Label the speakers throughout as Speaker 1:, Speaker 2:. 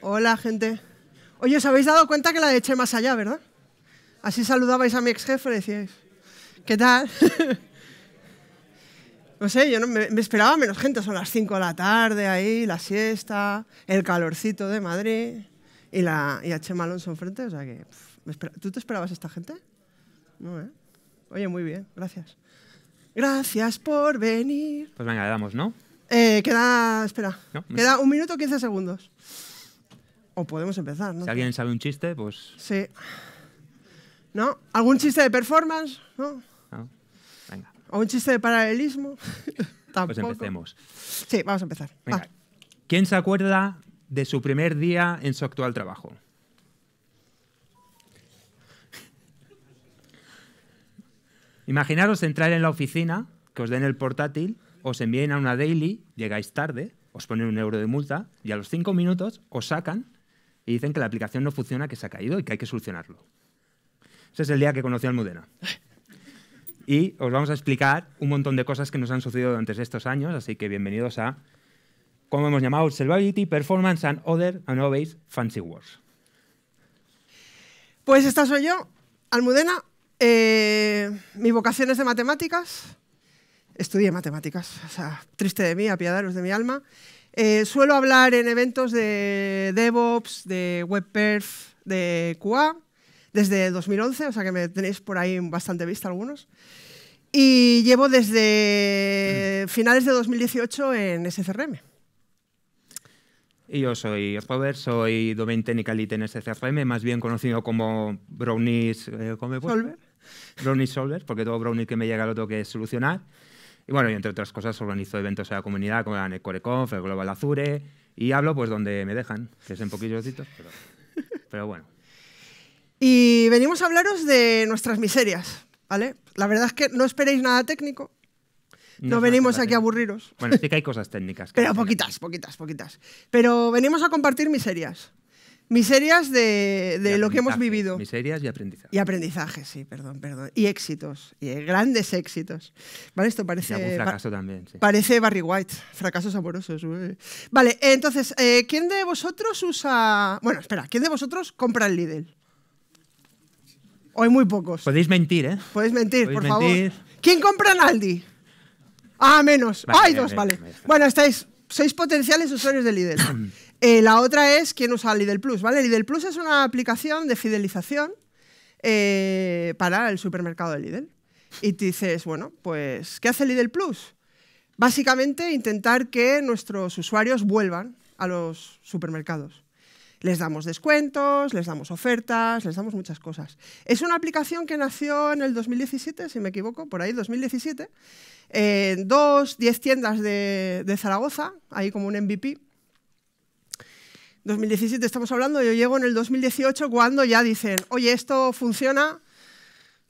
Speaker 1: Hola, gente. Oye, os habéis dado cuenta que la eché más allá, ¿verdad? Así saludabais a mi ex jefe y decíais, ¿qué tal? no sé, yo no, me, esperaba menos gente, son las 5 de la tarde ahí, la siesta, el calorcito de Madrid y, la, y a Chema Alonso enfrente, o sea que... ¿Tú te esperabas a esta gente? No, ¿eh? Oye, muy bien, gracias. Gracias por venir.
Speaker 2: Pues venga, le damos, ¿no?
Speaker 1: Eh, queda, espera, queda un minuto 15 segundos. O podemos empezar, ¿no?
Speaker 2: Si alguien sabe un chiste, pues...
Speaker 1: Sí. ¿No? ¿Algún chiste de performance? ¿No?
Speaker 2: no. Venga.
Speaker 1: ¿O un chiste de paralelismo?
Speaker 2: Pues empecemos.
Speaker 1: Sí, vamos a empezar.
Speaker 2: Venga. ¿Quién se acuerda de su primer día en su actual trabajo? Imaginaros entrar en la oficina, que os den el portátil, os envíen a una daily, llegáis tarde, os ponen un euro de multa y a los cinco minutos os sacan y dicen que la aplicación no funciona, que se ha caído y que hay que solucionarlo. Ese es el día que conocí al Mudena. Y os vamos a explicar un montón de cosas que nos han sucedido durante estos años, así que bienvenidos a, como hemos llamado, Observability, Performance and Other Annovates Fancy Words.
Speaker 1: Pues esta soy yo, Almudena, eh, mi vocación es de matemáticas. Estudié matemáticas, o sea, triste de mí, apiadaros de mi alma. Eh, suelo hablar en eventos de DevOps, de WebPerf, de QA, desde 2011, o sea que me tenéis por ahí bastante vista algunos. Y llevo desde finales de 2018 en SCRM.
Speaker 2: Y yo soy Robert, soy Domain Technical Lead en SCRM, más bien conocido como Brownies...
Speaker 1: Eh, ¿cómo Solver.
Speaker 2: Brownies Solver, porque todo Brownie que me llega lo tengo que solucionar. Y bueno, y entre otras cosas organizo eventos en la comunidad como el Coreconf, el Global Azure, y hablo pues donde me dejan, que es en poquillos pero, pero bueno.
Speaker 1: Y venimos a hablaros de nuestras miserias, ¿vale? La verdad es que no esperéis nada técnico, no, venimos aquí a aburriros.
Speaker 2: Bueno, sí que hay cosas técnicas.
Speaker 1: Pero poquitas, poquitas, poquitas. Pero venimos a compartir miserias. Miserias de, de lo que hemos vivido.
Speaker 2: Miserias y aprendizaje.
Speaker 1: Y aprendizaje, sí, perdón, perdón. Y éxitos, y grandes éxitos. Vale, esto parece...
Speaker 2: Y algún fracaso también, sí.
Speaker 1: Parece Barry White, fracasos amorosos. Vale, entonces, eh, ¿quién de vosotros usa... Bueno, espera, ¿quién de vosotros compra el Lidl? O hay muy pocos.
Speaker 2: Podéis mentir, ¿eh?
Speaker 1: Podéis mentir, por favor. ¿Quién compra en Aldi? Ah, menos. Hay dos, vale. Bueno, estáis, sois potenciales usuarios de Lidl. Eh, la otra es quién usa Lidl Plus, ¿vale? Lidl Plus es una aplicación de fidelización eh, para el supermercado de Lidl. Y te dices, bueno, pues, ¿qué hace Lidl Plus? Básicamente intentar que nuestros usuarios vuelvan a los supermercados. Les damos descuentos, les damos ofertas, les damos muchas cosas. Es una aplicación que nació en el 2017, si me equivoco, por ahí, 2017, en dos, diez tiendas de, Zaragoza, ahí como un MVP. 2017 estamos hablando, yo llego en el 2018 cuando ya dicen, oye, esto funciona,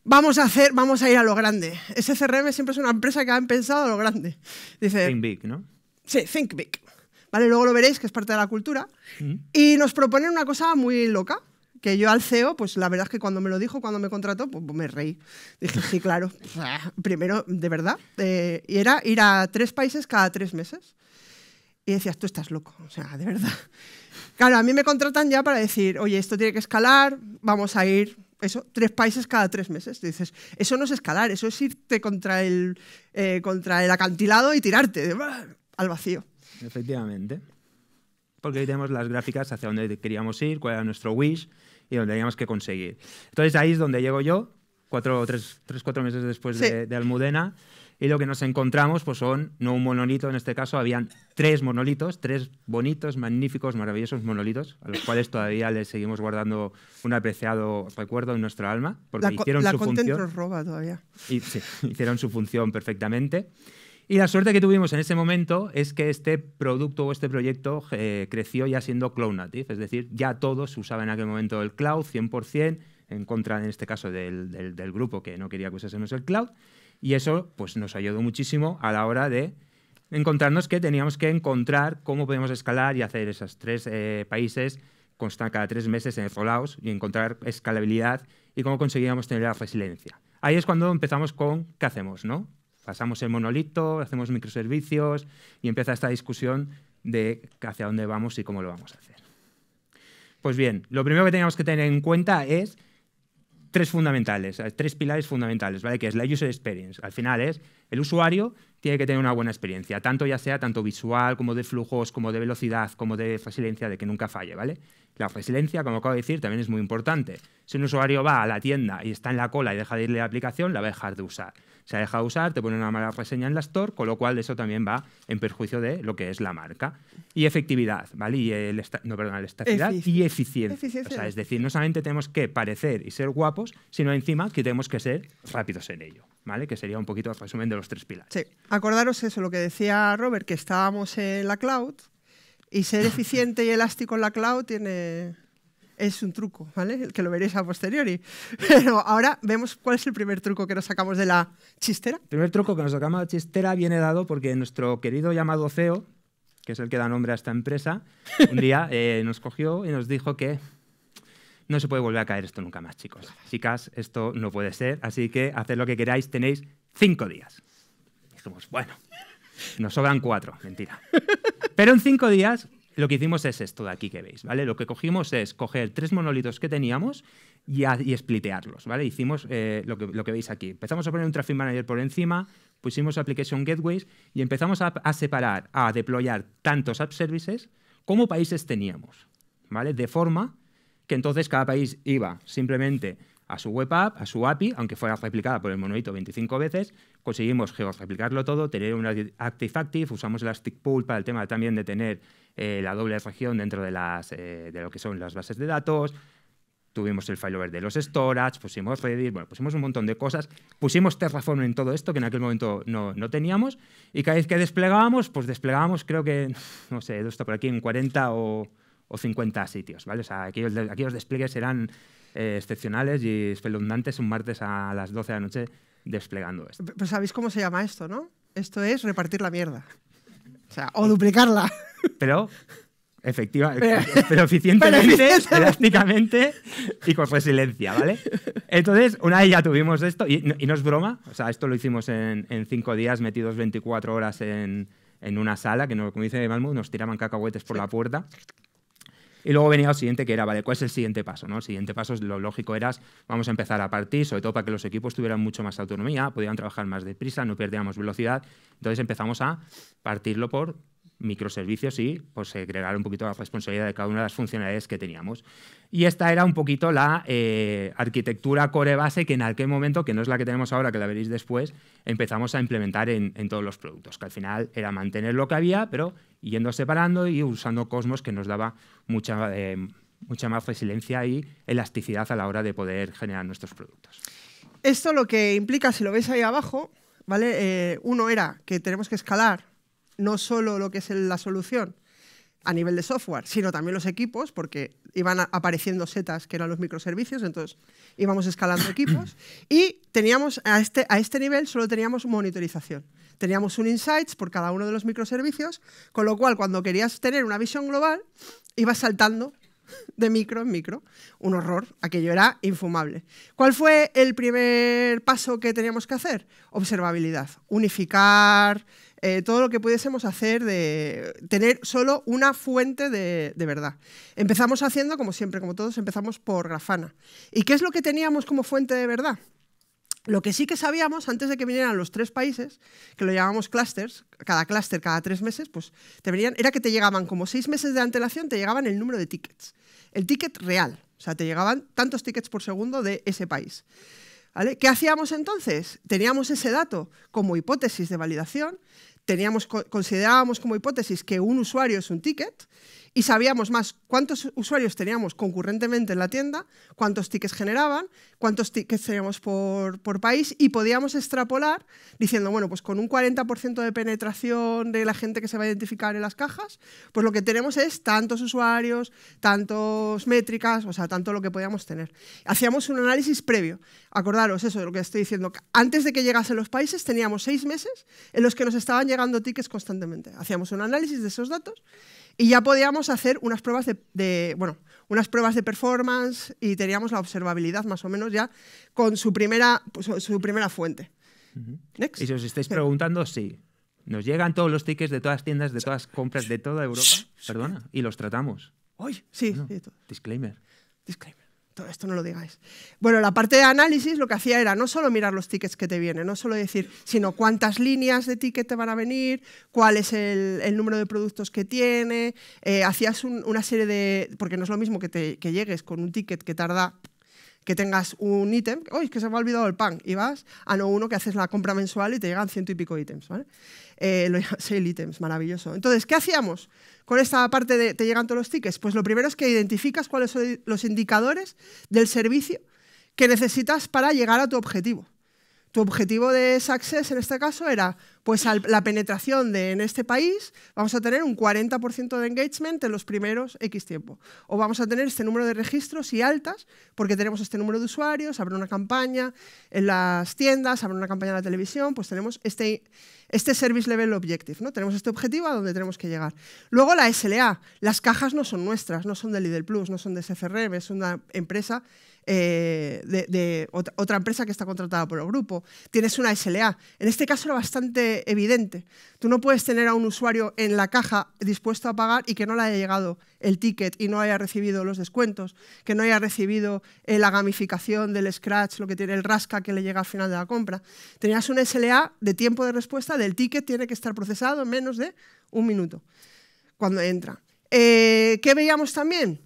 Speaker 1: vamos a hacer, vamos a ir a lo grande. SCRM siempre es una empresa que han pensado a lo grande.
Speaker 2: Dice, think big, ¿no?
Speaker 1: Sí, think big. Vale, luego lo veréis, que es parte de la cultura. Mm. Y nos proponen una cosa muy loca, que yo al CEO, pues la verdad es que cuando me lo dijo, cuando me contrató, pues, me reí. Dije, sí, claro. Primero, de verdad. Eh, y era ir a tres países cada tres meses. Y decías, tú estás loco, o sea, de verdad. Claro, a mí me contratan ya para decir, oye, esto tiene que escalar, vamos a ir, eso, tres países cada tres meses. dices, eso no es escalar, eso es irte contra el, eh, contra el acantilado y tirarte al vacío.
Speaker 2: Efectivamente. Porque ahí tenemos las gráficas hacia dónde queríamos ir, cuál era nuestro wish y donde teníamos que conseguir. Entonces ahí es donde llego yo, cuatro, tres, tres cuatro meses después de, Almudena, y lo que nos encontramos pues son, no un monolito en este caso, habían tres monolitos, tres bonitos, magníficos, maravillosos monolitos, a los cuales todavía les seguimos guardando un apreciado recuerdo en nuestra alma, porque hicieron su función.
Speaker 1: roba todavía.
Speaker 2: Y, sí, hicieron su función perfectamente. Y la suerte que tuvimos en ese momento es que este producto o este proyecto eh, creció ya siendo cloud native, es decir, ya todos usaban en aquel momento el cloud 100%, en contra, en este caso, del, del, grupo que no quería que usásemos el cloud. Y eso pues, nos ayudó muchísimo a la hora de encontrarnos que teníamos que encontrar cómo podemos escalar y hacer esos tres eh, países constar cada tres meses en el y encontrar escalabilidad y cómo conseguíamos tener la resiliencia. Ahí es cuando empezamos con qué hacemos, ¿no? Pasamos el monolito, hacemos microservicios y empieza esta discusión de hacia dónde vamos y cómo lo vamos a hacer. Pues bien, lo primero que teníamos que tener en cuenta es tres fundamentales, tres pilares fundamentales, ¿vale? Que es la user experience. Al final es el usuario tiene que tener una buena experiencia, tanto ya sea tanto visual como de flujos, como de velocidad, como de resiliencia, de que nunca falle, ¿vale? La resiliencia, como acabo de decir, también es muy importante. Si un usuario va a la tienda y está en la cola y deja de irle la aplicación, la va a dejar de usar. Se ha dejado de usar, te pone una mala reseña en la store, con lo cual eso también va en perjuicio de lo que es la marca. Y efectividad, ¿vale? Y el no, perdón, la estacidad y eficiencia. O sea, es decir, no solamente tenemos que parecer y ser guapos, sino encima que tenemos que ser rápidos en ello, ¿vale? Que sería un poquito el resumen de los tres pilares.
Speaker 1: Sí, acordaros eso, lo que decía Robert, que estábamos en la cloud y ser eficiente y elástico en la cloud tiene, es un truco, ¿vale? Que lo veréis a posteriori. Pero ahora vemos cuál es el primer truco que nos sacamos de la chistera.
Speaker 2: El primer truco que nos sacamos de la chistera viene dado porque nuestro querido llamado CEO, que es el que da nombre a esta empresa, un día eh, nos cogió y nos dijo que no se puede volver a caer esto nunca más, chicos. Chicas, esto no puede ser, así que haced lo que queráis, tenéis cinco días. Dijimos, bueno, nos sobran cuatro, mentira. Pero en cinco días lo que hicimos es esto de aquí que veis, ¿vale? Lo que cogimos es coger tres monolitos que teníamos y, y splitearlos, ¿vale? Hicimos eh, lo, que, lo, que, veis aquí. Empezamos a poner un Traffic Manager por encima, pusimos Application Gateways y empezamos a, a separar, a deployar tantos App Services como países teníamos, ¿vale? De forma que entonces cada país iba simplemente a su web app, a su API, aunque fuera replicada por el monolito 25 veces, conseguimos georreplicarlo todo, tener un Active-Active, usamos Elastic Pool para el tema también de tener eh, la doble región dentro de, las, eh, de lo que son las bases de datos, tuvimos el failover de los storage, pusimos Redis, pusimos un montón de cosas, pusimos Terraform en todo esto que en aquel momento no, no teníamos. Y cada vez que desplegábamos, pues desplegábamos creo que, no sé, esto por aquí en 40 o, o 50 sitios, ¿vale? O sea, aquellos, aquellos despliegues eran eh, excepcionales y espeluznantes un martes a las 12 de la noche desplegando esto.
Speaker 1: Pero sabéis cómo se llama esto, ¿no? Esto es repartir la mierda. O sea, o duplicarla.
Speaker 2: Pero efectivamente, pero, eficientemente, elásticamente y con resiliencia, ¿vale? Entonces, una vez ya tuvimos esto, y, no es broma, o sea, esto lo hicimos en, cinco días, metidos 24 horas en, en una sala, que no, como dice Malmo, nos tiraban cacahuetes por la puerta. Y luego venía lo siguiente, que era, vale, ¿cuál es el siguiente paso? ¿no? El siguiente paso, lo lógico era, vamos a empezar a partir, sobre todo para que los equipos tuvieran mucho más autonomía, pudieran trabajar más deprisa, no perdiéramos velocidad. Entonces empezamos a partirlo por microservicios y pues, agregar un poquito la responsabilidad de cada una de las funcionalidades que teníamos. Y esta era un poquito la eh, arquitectura core base que en aquel momento, que no es la que tenemos ahora, que la veréis después, empezamos a implementar en, todos los productos, que al final era mantener lo que había, pero yendo separando y usando Cosmos que nos daba mucha, eh, mucha más resiliencia y elasticidad a la hora de poder generar nuestros productos.
Speaker 1: Esto lo que implica, si lo veis ahí abajo, ¿vale? Eh, uno era que tenemos que escalar no solo lo que es la solución a nivel de software, sino también los equipos, porque iban apareciendo setas que eran los microservicios, entonces íbamos escalando equipos y teníamos a este, a este nivel solo teníamos monitorización. Teníamos un insights por cada uno de los microservicios, con lo cual cuando querías tener una visión global, ibas saltando de micro en micro. Un horror, aquello era infumable. ¿Cuál fue el primer paso que teníamos que hacer? Observabilidad, unificar eh, todo lo que pudiésemos hacer de tener solo una fuente de, verdad. Empezamos haciendo, como siempre, como todos, empezamos por Grafana. ¿Y qué es lo que teníamos como fuente de verdad? Lo que sí que sabíamos antes de que vinieran los tres países, que lo llamamos clusters, cada clúster cada tres meses, pues te venían, era que te llegaban como seis meses de antelación, te llegaban el número de tickets. El ticket real. O sea, te llegaban tantos tickets por segundo de ese país. ¿Qué hacíamos entonces? Teníamos ese dato como hipótesis de validación, teníamos, considerábamos como hipótesis que un usuario es un ticket y sabíamos más cuántos usuarios teníamos concurrentemente en la tienda, cuántos tickets generaban, cuántos tickets teníamos por, por país y podíamos extrapolar diciendo, bueno, pues con un 40% de penetración de la gente que se va a identificar en las cajas, pues lo que tenemos es tantos usuarios, tantos métricas, o sea, tanto lo que podíamos tener. Hacíamos un análisis previo. Acordaros eso de lo que estoy diciendo. Antes de que llegasen los países teníamos seis meses en los que nos estaban llegando tickets constantemente. Hacíamos un análisis de esos datos y ya podíamos hacer unas pruebas de, bueno, unas pruebas de performance y teníamos la observabilidad más o menos ya con su primera, pues, su primera fuente.
Speaker 2: Y si os estáis preguntando, sí. Nos llegan todos los tickets de todas las tiendas, de todas las compras de toda Europa, perdona, y los tratamos.
Speaker 1: Uy, sí,
Speaker 2: Bueno,
Speaker 1: sí.
Speaker 2: Disclaimer.
Speaker 1: Disclaimer. Todo esto no lo digáis. Bueno, la parte de análisis lo que hacía era no solo mirar los tickets que te vienen, no solo decir, sino cuántas líneas de ticket te van a venir, cuál es el, número de productos que tiene. eh, hacías un- una serie de. Porque no es lo mismo que, te, llegues con un ticket que tarda que tengas un ítem, uy, que se me ha olvidado el pan, y vas a no uno que haces la compra mensual y te llegan ciento y pico ítems, ¿vale? Eh, sale ítems, maravilloso. Entonces, ¿qué hacíamos con esta parte de te llegan todos los tickets? Pues lo primero es que identificas cuáles son los indicadores del servicio que necesitas para llegar a tu objetivo. Tu objetivo de Success en este caso era pues la penetración de en este país, vamos a tener un 40% de engagement en los primeros X tiempo. O vamos a tener este número de registros y altas porque tenemos este número de usuarios, habrá una campaña en las tiendas, habrá una campaña en la televisión, pues tenemos este, este Service Level Objective, ¿no? Tenemos este objetivo a donde tenemos que llegar. Luego la SLA, las cajas no son nuestras, no son de Lidl Plus, no son de SFRM, es una empresa eh, de, otra empresa que está contratada por el grupo. Tienes una SLA. En este caso era bastante evidente. Tú no puedes tener a un usuario en la caja dispuesto a pagar y que no le haya llegado el ticket y no haya recibido los descuentos, que no haya recibido eh, la gamificación del Scratch, lo que tiene el rasca que le llega al final de la compra. Tenías un SLA de tiempo de respuesta del ticket tiene que estar procesado en menos de un minuto cuando entra. Eh, ¿Qué veíamos también?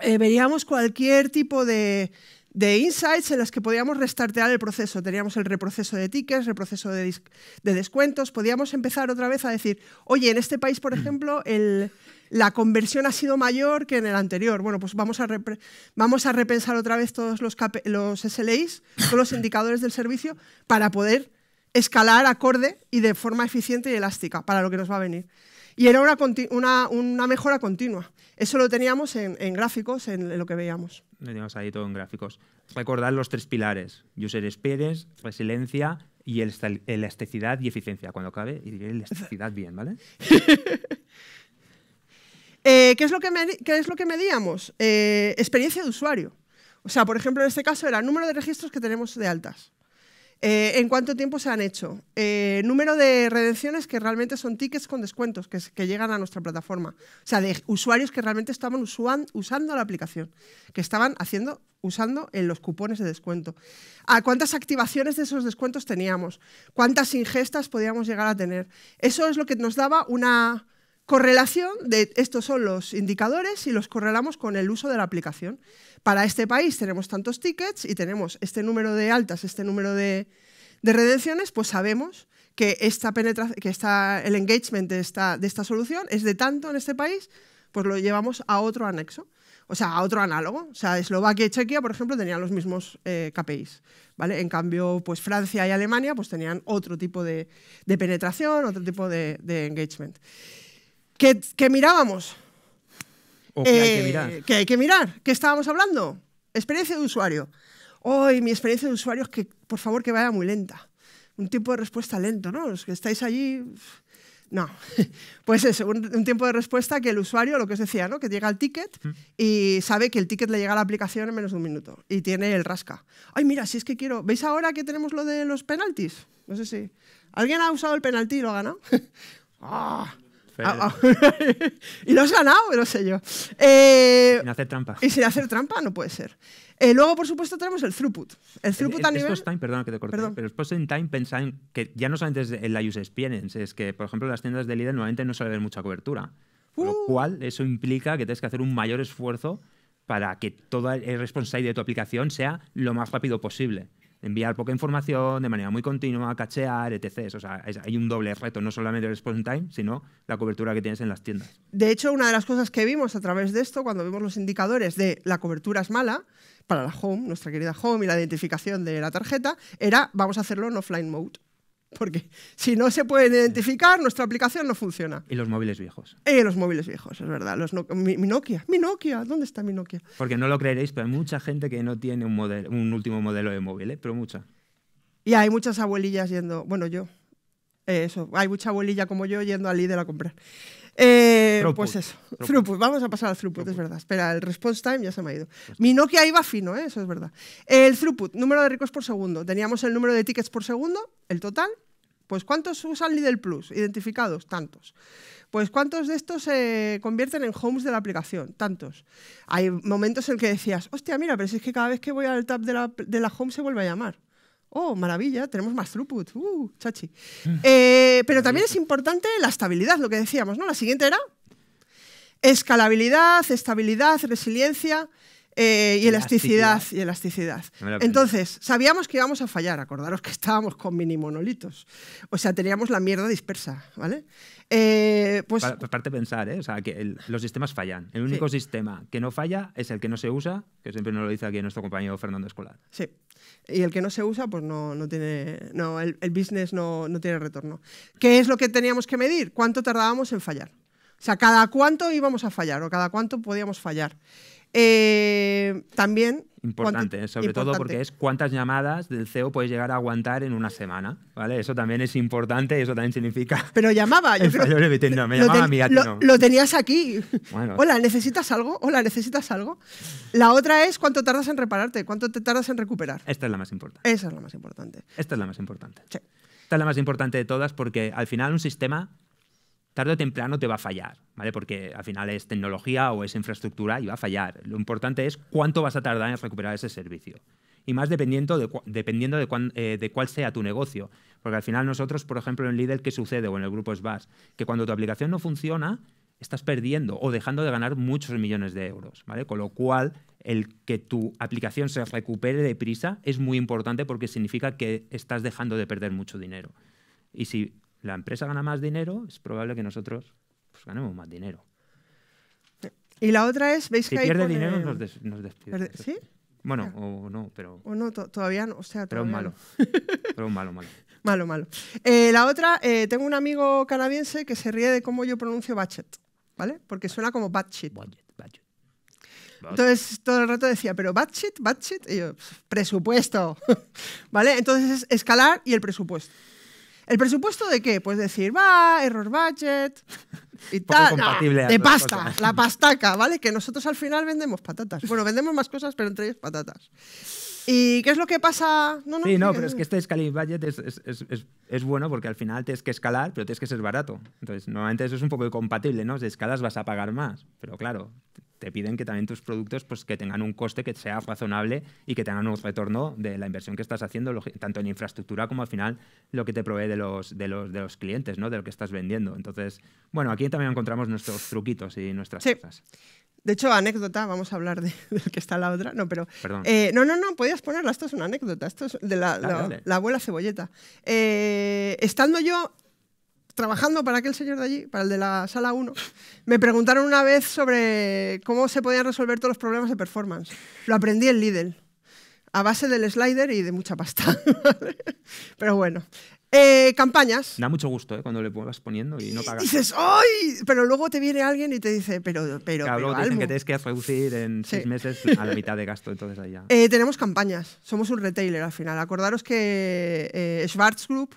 Speaker 1: Eh, veríamos cualquier tipo de, de insights en los que podíamos restartear el proceso. Teníamos el reproceso de tickets, reproceso de, de descuentos. Podíamos empezar otra vez a decir, oye, en este país, por ejemplo, el- la conversión ha sido mayor que en el anterior. Bueno, pues vamos a, repre- vamos a repensar otra vez todos los, los SLAs, todos los indicadores del servicio, para poder escalar acorde y de forma eficiente y elástica para lo que nos va a venir. Y era una, conti- una, una mejora continua. Eso lo teníamos en, en gráficos, en, lo que veíamos.
Speaker 2: Lo Tenemos ahí todo en gráficos. Recordar los tres pilares: user experience, resiliencia y el- elasticidad y eficiencia. Cuando cabe, y diré elasticidad bien, ¿vale?
Speaker 1: Eh, ¿qué, es lo que qué es lo que medíamos? Eh, experiencia de usuario. O sea, por ejemplo, en este caso era el número de registros que tenemos de altas. Eh, ¿En cuánto tiempo se han hecho? Eh, número de redenciones que realmente son tickets con descuentos que, llegan a nuestra plataforma. O sea, de usuarios que realmente estaban usando la aplicación, que estaban haciendo, usando en los cupones de descuento. ¿A cuántas activaciones de esos descuentos teníamos? ¿Cuántas ingestas podíamos llegar a tener? Eso es lo que nos daba una correlación de estos son los indicadores y los correlamos con el uso de la aplicación. Para este país tenemos tantos tickets y tenemos este número de altas, este número de, de redenciones, pues sabemos que, esta que esta, el engagement de esta, de esta solución es de tanto en este país, pues lo llevamos a otro anexo, o sea, a otro análogo. O sea, Eslovaquia y Chequia, por ejemplo, tenían los mismos eh, KPIs. ¿vale? En cambio, pues Francia y Alemania pues tenían otro tipo de, penetración, otro tipo de engagement. ¿Qué, qué mirábamos?
Speaker 2: O que hay
Speaker 1: Eh,
Speaker 2: que mirar.
Speaker 1: ¿Qué hay que mirar? ¿Qué estábamos hablando? Experiencia de usuario. Hoy mi experiencia de usuario es que, por favor, que vaya muy lenta. Un tiempo de respuesta lento, ¿no? Los que estáis allí, no. Pues eso, un, un tiempo de respuesta que el usuario, lo que os decía, ¿no? Que llega el ticket y sabe que el ticket le llega a la aplicación en menos de un minuto y tiene el rasca. Ay, mira, si es que quiero. ¿Veis ahora que tenemos lo de los penaltis? No sé si. ¿Alguien ha usado el penalti y lo ha ganado? Ah. Ah, ah. y lo has ganado, lo sé yo. Eh,
Speaker 2: Sin hacer trampa.
Speaker 1: y sin hacer trampa no puede ser. Eh, luego, por supuesto, tenemos el throughput. El throughput
Speaker 2: El-
Speaker 1: a
Speaker 2: el
Speaker 1: nivel...
Speaker 2: Post time, perdona que te corte,
Speaker 1: Perdón.
Speaker 2: pero el post in time pensá en que ya no solamente es en la user experience, es que, por ejemplo, en las tiendas de líder normalmente no suele haber mucha cobertura. Con lo
Speaker 1: Uh.
Speaker 2: cual, eso implica que tienes que hacer un mayor esfuerzo para que todo el response time de tu aplicación sea lo más rápido posible. Enviar poca información de manera muy continua, cachear, etc. O sea, hay un doble reto, no solamente el response time, sino la cobertura que tienes en las tiendas.
Speaker 1: De hecho, una de las cosas que vimos a través de esto, cuando vimos los indicadores de la cobertura es mala, para la home, nuestra querida home y la identificación de la tarjeta, era vamos a hacerlo en offline mode. Porque si no se pueden identificar, nuestra aplicación no funciona.
Speaker 2: Y los móviles viejos.
Speaker 1: Y los móviles viejos, es verdad. Los no- mi, mi Nokia, mi Nokia, ¿dónde está mi Nokia?
Speaker 2: Porque no lo creeréis, pero hay mucha gente que no tiene un, modelo, un último modelo de móvil, ¿eh? pero mucha.
Speaker 1: Y hay muchas abuelillas yendo, bueno, yo, eh, eso, hay mucha abuelilla como yo yendo al Lidl a comprar. Eh, pues eso,
Speaker 2: Throughput.
Speaker 1: throughput. vamos a pasar al throughput, es verdad. Espera, el response time ya se me ha ido. Mi Nokia iba fino, ¿eh? eso es verdad. El throughput, número de ricos por segundo. Teníamos el número de tickets por segundo, el total, Pues ¿cuántos usan Lidl Plus? Identificados, tantos. Pues ¿cuántos de estos se convierten en homes de la aplicación? Tantos. Hay momentos en que decías, hostia, mira, pero si es que cada vez que voy al tab de la, de la home se vuelve a llamar. Oh, maravilla, tenemos más throughput. Uh, chachi. Eh, pero también es importante la estabilidad, lo que decíamos, ¿no? La siguiente era escalabilidad, estabilidad, resiliencia. Eh, y elasticidad, y elasticidad. Entonces, sabíamos que íbamos a fallar, acordaros que estábamos con mini monolitos. O sea, teníamos la mierda dispersa, ¿vale?
Speaker 2: Eh, pues, Aparte de pensar, ¿eh? o sea, que los sistemas fallan. El único sistema que no falla es el que no se usa, que siempre nos lo dice aquí nuestro compañero Fernando Escolar.
Speaker 1: Sí. Y el que no se usa, pues no, no tiene. No, el, el business no, no tiene retorno. ¿Qué es lo que teníamos que medir? ¿Cuánto tardábamos en fallar? O sea, cada cuánto íbamos a fallar o cada cuánto podíamos fallar. Eh, también...
Speaker 2: Importante, sobre todo porque es cuántas llamadas del CEO puedes llegar a aguantar en una semana, ¿vale? Eso también es importante y eso también significa...
Speaker 1: Pero llamaba, yo creo...
Speaker 2: No, me llamaba a mí,
Speaker 1: lo, lo, tenías aquí. Hola, ¿necesitas algo? Hola, ¿necesitas algo? La otra es cuánto tardas en repararte, cuánto te tardas en recuperar.
Speaker 2: Esta es la más importante.
Speaker 1: Esa es la más importante.
Speaker 2: Esta es la más importante. Sí. Esta es la más importante de todas porque al final un sistema tarde o temprano te va a fallar, ¿vale? Porque al final es tecnología o es infraestructura y va a fallar. Lo importante es cuánto vas a tardar en recuperar ese servicio. Y más dependiendo de, dependiendo de, eh, de, cuál sea tu negocio. Porque al final nosotros, por ejemplo, en Lidl, ¿qué sucede? O en el grupo SBAS, que cuando tu aplicación no funciona, estás perdiendo o dejando de ganar muchos millones de euros, ¿vale? Con lo cual, el que tu aplicación se recupere deprisa es muy importante porque significa que estás dejando de perder mucho dinero. Y si la empresa gana más dinero, es probable que nosotros pues, ganemos más dinero.
Speaker 1: Y la otra es, veis
Speaker 2: si
Speaker 1: que
Speaker 2: pierde dinero, nos, despide.
Speaker 1: ¿Sí?
Speaker 2: Bueno, o no, pero...
Speaker 1: O no, todavía no, o sea,
Speaker 2: Pero
Speaker 1: un
Speaker 2: malo. pero un malo, malo.
Speaker 1: malo, malo. Eh, la otra, eh, tengo un amigo canadiense que se ríe de cómo yo pronuncio budget, ¿vale? Porque suena como shit.
Speaker 2: Budget, budget.
Speaker 1: Entonces todo el rato decía, pero bad shit. Y yo, presupuesto. ¿Vale? Entonces es escalar y el presupuesto. ¿El presupuesto de qué? Pues decir, va, error budget y tal. de pasta, la pastaca, ¿vale? Que nosotros al final vendemos patatas. Bueno, vendemos más cosas, pero entre ellas patatas. ¿Y qué es lo que pasa?
Speaker 2: No, no, sí, no, pero es que este scaling budget es, es, es, es, bueno porque al final tienes que escalar, pero tienes que ser barato. Entonces, normalmente eso es un poco incompatible, ¿no? Si escalas vas a pagar más, pero claro, te piden que también tus productos pues, que tengan un coste que sea razonable y que tengan un retorno de la inversión que estás haciendo, tanto en infraestructura como al final lo que te provee de los, de los, de los clientes, ¿no? de lo que estás vendiendo. Entonces, bueno, aquí también encontramos nuestros truquitos y nuestras cosas.
Speaker 1: De hecho, anécdota, vamos a hablar de, que está la otra. No, pero. Eh, no, no, no, podías ponerla. Esto es una anécdota. Esto es de la, la, abuela cebolleta. Eh, estando yo trabajando para aquel señor de allí, para el de la sala 1, me preguntaron una vez sobre cómo se podían resolver todos los problemas de performance. Lo aprendí en Lidl, a base del slider y de mucha pasta. Pero bueno. Eh, campañas.
Speaker 2: Da mucho gusto ¿eh? cuando le vas poniendo y no pagas.
Speaker 1: dices, ¡ay! Pero luego te viene alguien y te dice, pero. pero
Speaker 2: claro,
Speaker 1: luego
Speaker 2: te dicen que tienes que reducir en seis meses a la mitad de gasto, entonces allá.
Speaker 1: Eh, tenemos campañas. Somos un retailer al final. Acordaros que eh, Schwarz Group,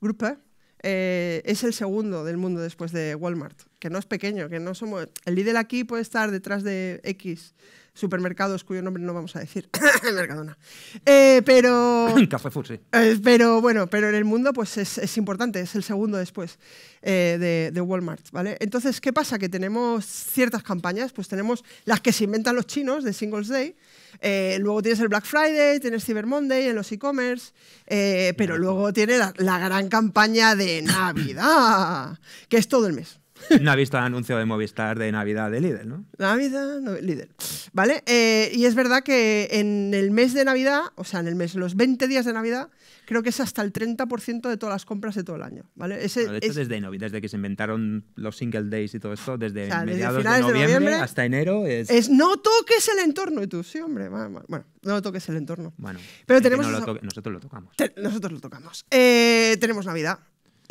Speaker 1: Gruppe, eh, es el segundo del mundo después de Walmart, que no es pequeño, que no somos... El líder aquí puede estar detrás de X supermercados cuyo nombre no vamos a decir, Mercadona. Eh, pero...
Speaker 2: sí.
Speaker 1: Eh, pero bueno, pero en el mundo pues es, importante, es el segundo después de, de, Walmart, ¿vale? Entonces, ¿qué pasa? Que tenemos ciertas campañas, pues tenemos las que se inventan los chinos de Singles Day, eh, luego tienes el Black Friday, tienes Cyber Monday en los e-commerce, eh, pero luego tiene la, gran campaña de Navidad, que es todo el mes.
Speaker 2: No ha visto el anuncio de Movistar de Navidad de Lidl, ¿no?
Speaker 1: Navidad, no, Lidl. ¿Vale? Eh, y es verdad que en el mes de Navidad, o sea, en el mes, los 20 días de Navidad, creo que es hasta el 30% de todas las compras de todo el año. ¿vale?
Speaker 2: Ese, de hecho, desde, desde que se inventaron los single days y todo esto, desde mediados de noviembre, hasta enero. Es...
Speaker 1: es... no toques el entorno. Y tú, sí, hombre, bueno, no toques el entorno.
Speaker 2: Bueno,
Speaker 1: pero tenemos
Speaker 2: nosotros lo tocamos.
Speaker 1: nosotros lo tocamos. Eh, tenemos Navidad.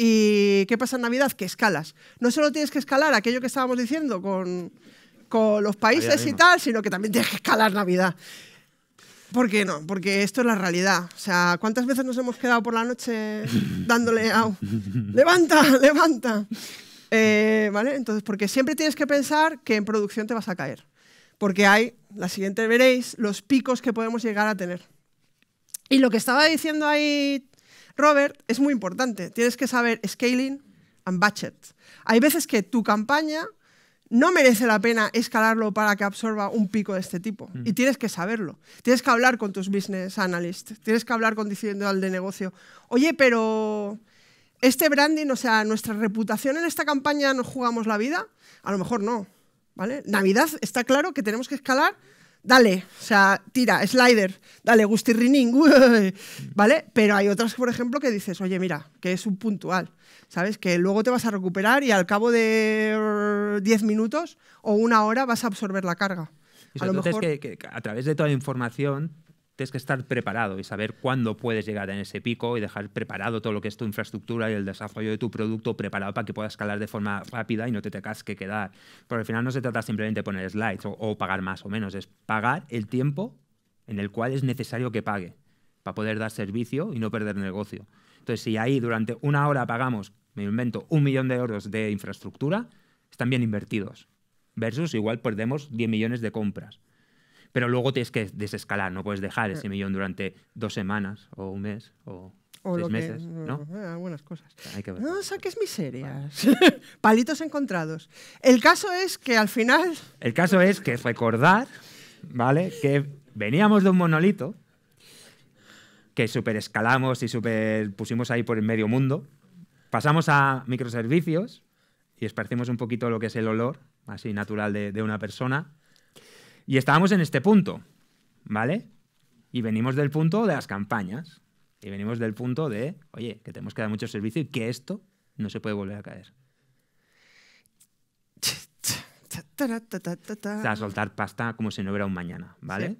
Speaker 1: ¿Y qué pasa en Navidad? Que escalas. No solo tienes que escalar aquello que estábamos diciendo con, con los países y tal, sino que también tienes que escalar Navidad. ¿Por qué no? Porque esto es la realidad. O sea, ¿cuántas veces nos hemos quedado por la noche dándole a... ¡Levanta, levanta! Eh, ¿Vale? Entonces, porque siempre tienes que pensar que en producción te vas a caer. Porque hay, la siguiente veréis, los picos que podemos llegar a tener. Y lo que estaba diciendo ahí Robert, es muy importante. Tienes que saber scaling and budget. Hay veces que tu campaña no merece la pena escalarlo para que absorba un pico de este tipo.
Speaker 2: Mm.
Speaker 1: Y tienes que saberlo. Tienes que hablar con tus business analysts. Tienes que hablar con diciendo al de negocio, oye, pero este branding, o sea, nuestra reputación en esta campaña nos jugamos la vida. A lo mejor no. ¿Vale? Navidad está claro que tenemos que escalar dale, o sea, tira, slider, dale, gustirrining, ¿vale? Pero hay otras, por ejemplo, que dices, oye, mira, que es un puntual, ¿sabes? Que luego te vas a recuperar y al cabo de 10 minutos o una hora vas a absorber la carga.
Speaker 2: Y
Speaker 1: A lo
Speaker 2: es que a través de toda la información tienes que estar preparado y saber cuándo puedes llegar en ese pico y dejar preparado todo lo que es tu infraestructura y el desarrollo de tu producto preparado para que puedas escalar de forma rápida y no te tengas que quedar. Porque al final no se trata simplemente de poner slides o, o pagar más o menos, es pagar el tiempo en el cual es necesario que pague para poder dar servicio y no perder negocio. Entonces, si ahí durante una hora pagamos, me invento, un millón de euros de infraestructura, están bien invertidos. Versus igual perdemos 10 millones de compras. Pero luego tienes que desescalar, no puedes dejar ese millón durante dos semanas o un mes o,
Speaker 1: O
Speaker 2: seis
Speaker 1: lo que-
Speaker 2: meses, ¿no?
Speaker 1: eh, algunas cosas.
Speaker 2: Hay que ver.
Speaker 1: No saques miserias. Palitos encontrados. El caso es que al final
Speaker 2: El caso es que recordar, ¿vale? Que veníamos de un monolito que super escalamos y super pusimos ahí por el medio mundo. Pasamos a microservicios y esparcimos un poquito lo que es el olor, así natural de, de una persona. Y estábamos en este punto, ¿vale? Y venimos del punto de las campañas. Y venimos del punto de, oye, que tenemos que dar mucho servicio y que esto no se puede volver a caer. O sea, soltar pasta como si no hubiera un mañana, ¿vale?
Speaker 1: Sí.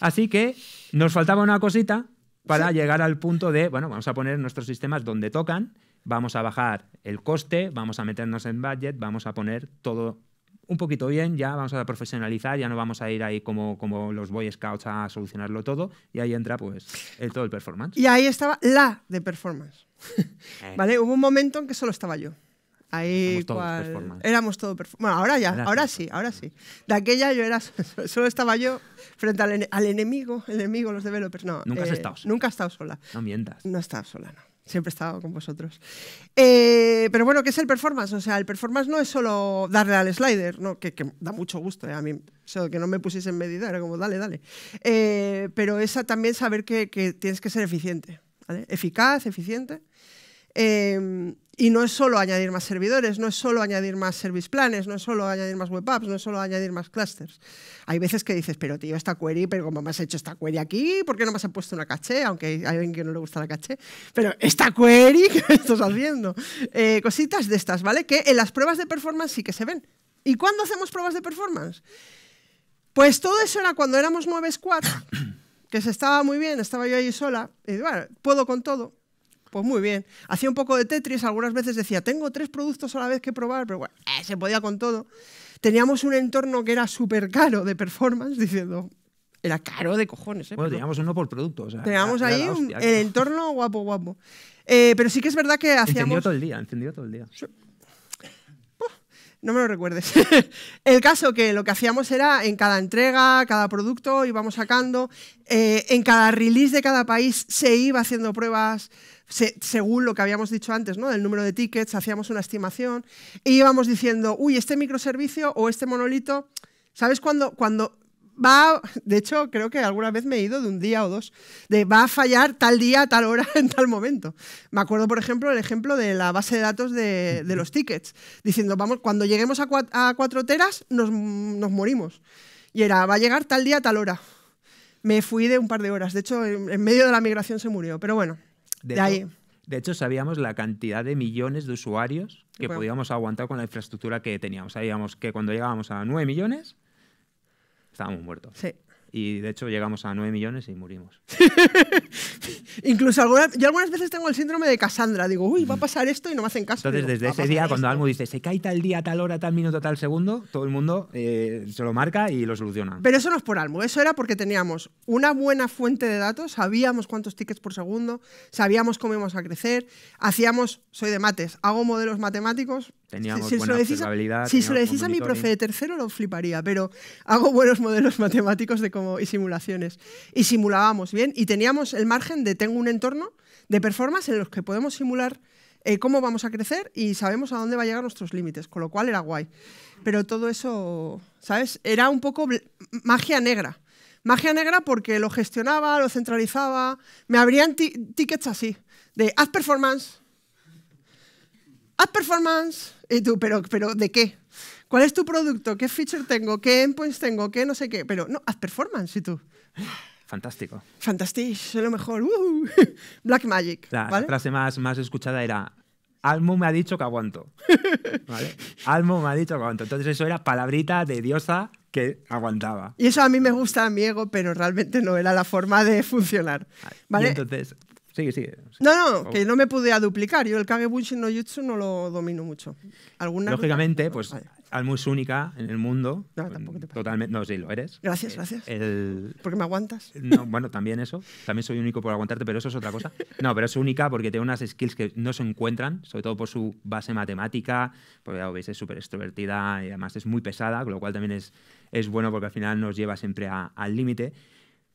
Speaker 2: Así que nos faltaba una cosita para
Speaker 1: Sí.
Speaker 2: llegar al punto de, bueno, vamos a poner nuestros sistemas donde tocan, vamos a bajar el coste, vamos a meternos en budget, vamos a poner todo un poquito bien, ya vamos a profesionalizar, ya no vamos a ir ahí como, como los Boy Scouts a solucionarlo todo, y ahí entra pues el, todo el performance.
Speaker 1: Y ahí estaba la de performance.
Speaker 2: Eh,
Speaker 1: ¿Vale? Hubo un momento en que solo estaba yo. Ahí
Speaker 2: todos
Speaker 1: cual-
Speaker 2: performance.
Speaker 1: éramos todo performance. Bueno, ahora ya,
Speaker 2: Ahora
Speaker 1: ahora
Speaker 2: sí.
Speaker 1: ahora sí. De aquella yo era solo estaba yo frente al, ene- al enemigo, el enemigo, los developers. No,
Speaker 2: Nunca has
Speaker 1: eh,
Speaker 2: estado sola.
Speaker 1: Nunca he estado sola.
Speaker 2: No mientas.
Speaker 1: No estaba sola, no. Siempre he estado con vosotros. Eh, pero bueno, ¿qué es el performance? O sea, el performance no es solo darle al slider, ¿no? que, da mucho gusto. ¿eh? A mí, eso que no me pusiese en medida, era como, dale, dale. Eh, pero es a- también saber que, tienes que ser eficiente. Eficaz, eficiente. Y no es solo añadir más servidores, no es solo añadir más service planes, no es solo añadir más web apps, no es solo añadir más clusters. Hay veces que dices, pero tío, esta query, pero como me has hecho esta query aquí, ¿por qué no me has puesto una caché? Aunque hay alguien que no le gusta la caché. Pero esta query, ¿qué estás haciendo? Eh, cositas de estas, ¿vale? Que en las pruebas de performance sí que se ven. ¿Y cuándo hacemos pruebas de performance? Pues todo eso era cuando éramos nueve squads, que se estaba muy bien, estaba yo ahí sola, y bueno, puedo con todo. Pues muy bien. Hacía un poco de Tetris, algunas veces decía, tengo tres productos a la vez que probar, pero bueno, eh, se podía con todo. Teníamos un entorno que era súper caro de performance, diciendo, era caro de cojones. ¿eh?
Speaker 2: Bueno, teníamos uno por producto. O sea,
Speaker 1: teníamos
Speaker 2: era- era
Speaker 1: ahí un- el entorno guapo, guapo. Eh, pero sí que es verdad que
Speaker 2: Encendió
Speaker 1: hacíamos...
Speaker 2: todo el día, encendió todo el día.
Speaker 1: No me lo recuerdes. el caso que lo que hacíamos era en cada entrega, cada producto íbamos sacando, eh, en cada release de cada país se iba haciendo pruebas se- según lo que habíamos dicho antes, ¿no? Del número de tickets, hacíamos una estimación y íbamos diciendo, uy, este microservicio o este monolito, ¿sabes cuándo? Cuando va, de hecho, creo que alguna vez me he ido de un día o dos, de va a fallar tal día, tal hora, en tal momento. Me acuerdo, por ejemplo, el ejemplo de la base de datos de, de los tickets, diciendo, vamos, cuando lleguemos a, cua- a cuatro teras, nos, nos morimos. Y era, va a llegar tal día, tal hora. Me fui de un par de horas, de hecho, en, en medio de la migración se murió, pero bueno, de, ahí.
Speaker 2: de hecho, sabíamos la cantidad de millones de usuarios que
Speaker 1: Bueno.
Speaker 2: podíamos aguantar con la infraestructura que teníamos. Sabíamos que cuando llegábamos a 9 millones, estábamos muertos.
Speaker 1: Sí.
Speaker 2: Y de hecho llegamos a 9 millones y murimos.
Speaker 1: Incluso alguna- yo algunas veces tengo el síndrome de Cassandra. Digo, uy, va a pasar esto y no me hacen caso.
Speaker 2: Entonces,
Speaker 1: Digo,
Speaker 2: desde
Speaker 1: "Va a
Speaker 2: ese día, cuando
Speaker 1: esto".
Speaker 2: algo dice, se cae tal día, tal hora, tal minuto, tal segundo, todo el mundo eh, se lo marca y lo soluciona.
Speaker 1: Pero eso no es por Almo, eso era porque teníamos una buena fuente de datos, sabíamos cuántos tickets por segundo, sabíamos cómo íbamos a crecer, hacíamos, soy de mates, hago modelos matemáticos.
Speaker 2: Teníamos
Speaker 1: se
Speaker 2: buena
Speaker 1: decís
Speaker 2: observabilidad,
Speaker 1: Si se lo decís a mi profe de tercero lo fliparía, pero hago buenos modelos matemáticos de cómo, y simulaciones. Y simulábamos bien y teníamos el margen de tengo un entorno, de performance en los que podemos simular eh, cómo vamos a crecer y sabemos a dónde va a llegar nuestros límites, con lo cual era guay. Pero todo eso, ¿sabes? Era un poco magia negra. Magia negra porque lo gestionaba, lo centralizaba, me abrían tickets así, de haz performance, haz performance, y tú, pero, pero ¿de qué? ¿Cuál es tu producto? ¿Qué feature tengo? ¿Qué endpoints tengo? ¿Qué no sé qué? Pero no, haz performance y tú.
Speaker 2: Fantástico.
Speaker 1: Fantástico, es lo mejor. Black Magic.
Speaker 2: La frase más, más escuchada era Almo me ha dicho que aguanto. Almo me ha dicho que aguanto. Entonces eso era palabrita de diosa que aguantaba.
Speaker 1: Y eso a mí me gusta a mi ego, pero realmente no era la forma de funcionar. ¿vale?
Speaker 2: entonces, Sigue, sigue.
Speaker 1: No, no, que no me pude duplicar. Yo el Kagebunshin no Jutsu no lo domino mucho.
Speaker 2: Lógicamente, pues Almu es única en el mundo.
Speaker 1: No, tampoco te
Speaker 2: Totalmente, no, sí, lo eres.
Speaker 1: Gracias, gracias.
Speaker 2: El...
Speaker 1: ¿Porque me aguantas?
Speaker 2: No, bueno, también eso. También soy único por aguantarte, pero eso es otra cosa. No, pero es única porque tiene unas skills que no se encuentran, sobre todo por su base matemática, porque ya lo veis, es súper extrovertida y además es muy pesada, con lo cual también es, es bueno porque al final nos lleva siempre al límite.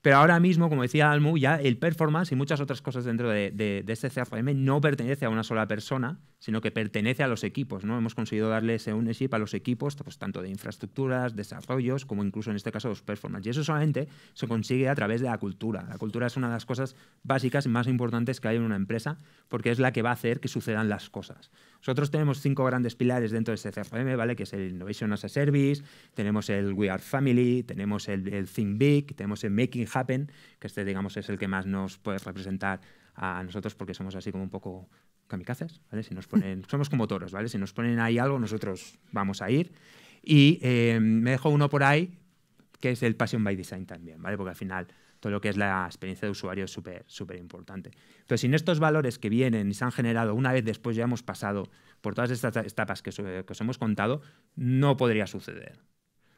Speaker 2: Pero ahora mismo, como decía Almu, ya el performance y muchas otras cosas dentro de, de, este CFM no pertenece a una sola persona, sino que pertenece a los equipos. ¿no? Hemos conseguido darle ese ownership a los equipos, pues, tanto de infraestructuras, desarrollos, como incluso en este caso los performance. Y eso solamente se consigue a través de la cultura. La cultura es una de las cosas básicas más importantes que hay en una empresa, porque es la que va a hacer que sucedan las cosas. Nosotros tenemos cinco grandes pilares dentro de este CFM, ¿vale? que es el Innovation as a Service, tenemos el We Are Family, tenemos el, el Think Big, tenemos el Making Happen, que este digamos es el que más nos puede representar a nosotros porque somos así como un poco kamikazes, ¿vale? Si nos ponen, somos como toros, ¿vale? Si nos ponen ahí algo, nosotros vamos a ir. Y eh, me dejo uno por ahí, que es el Passion by Design también, ¿vale? Porque al final todo lo que es la experiencia de usuario es súper, súper importante. Entonces, sin estos valores que vienen y se han generado una vez después ya hemos pasado por todas estas etapas que, que os hemos contado, no podría suceder.